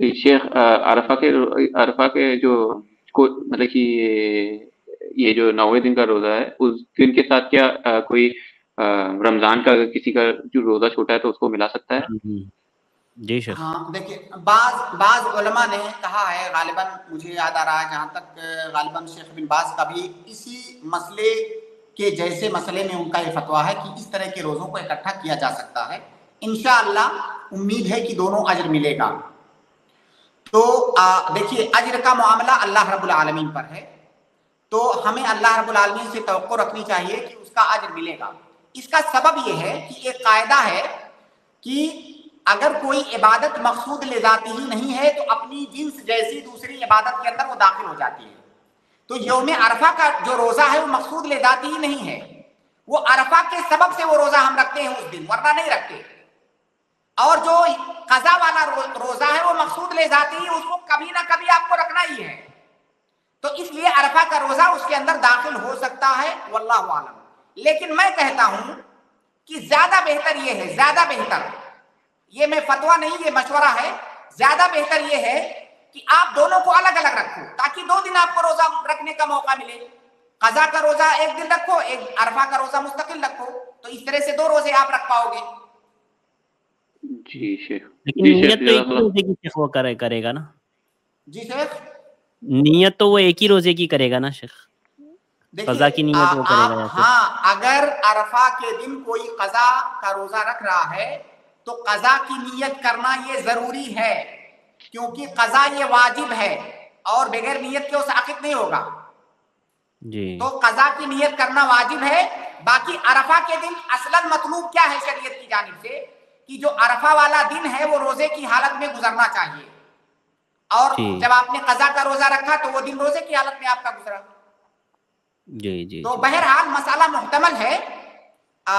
शेख अरफा के अरफा के जो को मतलब कि ये जो नौवे दिन का रोजा है उस दिन के साथ क्या आ, कोई रमज़ान का अगर किसी का जो रोजा छोटा है तो उसको मिला सकता है? हम्म, हम्म। जी शेख। हाँ देखिए बाज बाज उलमा ने कहा है गालिबन मुझे याद आ रहा है जहाँ तक गालिबन शेख बिन बाज का भी इसी मसले के जैसे मसले में उनका ये फतवा है कि इस तरह के रोज़ों को इकट्ठा किया जा सकता है। इनशा उम्मीद है कि दोनों अजर मिलेगा। तो देखिए अजर का मामला अल्लाह रब्बुल आलमीन पर है। तो हमें अल्लाह रब्बुल आलमीन से तो रखनी चाहिए कि उसका अजर मिलेगा। इसका सबब यह है कि एक कायदा है कि अगर कोई इबादत मकसूद ले जाती ही नहीं है तो अपनी जिन्स जैसी दूसरी इबादत के अंदर वो दाखिल हो जाती है। तो योम अरफा का जो रोजा है वो मकसूद ले जाती ही नहीं है। वो अरफा के सबब से वो रोजा हम रखते हैं उस दिन वरना नहीं रखते। और जो कजा वाला रो, रोजा है वो ले जाती है, उसको कभी ना कभी आपको रखना ही है। तो इसलिए अरफा का रोजा उसके अंदर दाखिल हो सकता है, वल्लाह आलम। लेकिन मैं कहता हूँ कि ज़्यादा बेहतर ये है, ज़्यादा बेहतर। ये मैं फतवा नहीं, ये मशवरा है। ज़्यादा बेहतर ये है कि आप दोनों को अलग अलग रखो, ताकि दो दिन आपको रोजा रखने का मौका मिले। कजा का रोजा एक दिन रखो, एक अरफा का रोजा मुस्तकिल रखो। तो इस तरह से दो रोज़े आप रख पाओगे। जी शेख। लेकिन तो एक ही रोज़े की शेख वो करे, करेगा ना? जी शेख। नियत तो वो एक ही रोज़े की करेगा ना शेख? कजा की नियत वो करेगा हाँ अगर अरफा के दिन कोई कजा का रोजा रख रहा है तो कजा की नीयत करना ये ज़रूरी है क्योंकि कजा ये वाजिब है और बगैर नीयत के साकित नहीं होगा। जी। तो कजा की नीयत करना वाजिब है बाकी अरफा के दिन असलन मतलूब क्या है शरीयत की जानब से? कि जो अरफा वाला दिन है वो रोज़े की हालत में गुजरना चाहिए। और जब आपने कजा का रोजा रखा तो वो दिन रोज़े की हालत में आपका गुजरा। जी जी तो बहरहाल मसाला मुहतमल है आ,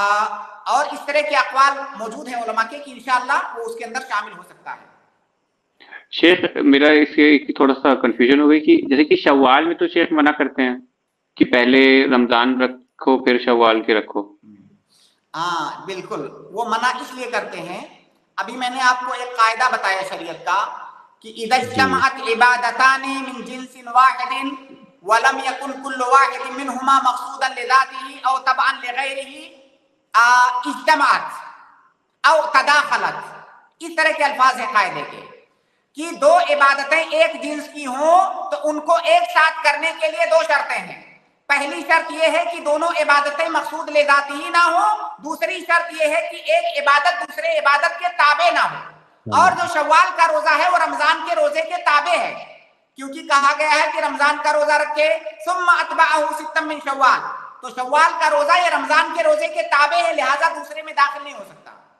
और इस तरह के अकवाल मौजूद हैं उलमा के कि इंशाल्लाह वो उसके अंदर शामिल हो सकता है। शेख मेरा इसके थोड़ा सा कंफ्यूजन हो गई कि जैसे कि शवाल में तो शेख मना करते हैं कि पहले रमज़ान रखो फिर शवाल के रखो। हाँ बिल्कुल। वो मना इसलिए करते हैं अभी मैंने आपको एक कायदा बताया शरीयत का कि इदजमात इबादतान मिन जिनसिन वाहिदिन वलम यकुन कुल्लु वाहिदिन मिनहुमा मकसूदन लिजातिही औ तबअन लिगैरिही इज्तमात और तदाखलत। इस तरह के अल्फाज है कायदे के कि दो इबादतें एक जिन्स की हों तो उनको एक साथ करने के लिए दो शर्तें हैं। पहली शर्त यह है कि दोनों इबादतें मकसूद ले जाती ही ना हो। दूसरी शर्त यह है कि एक इबादत दूसरे इबादत के ताबे ना हो। और जो शवाल का रोजा है वो रमज़ान के रोज़े के ताबे है। क्योंकि कहा गया है कि रमज़ान का रोजा रखे अतबा शवाल तो शवाल का रोजा या रमज़ान के रोज़े के ताबे है लिहाजा दूसरे में दाखिल नहीं हो सकता।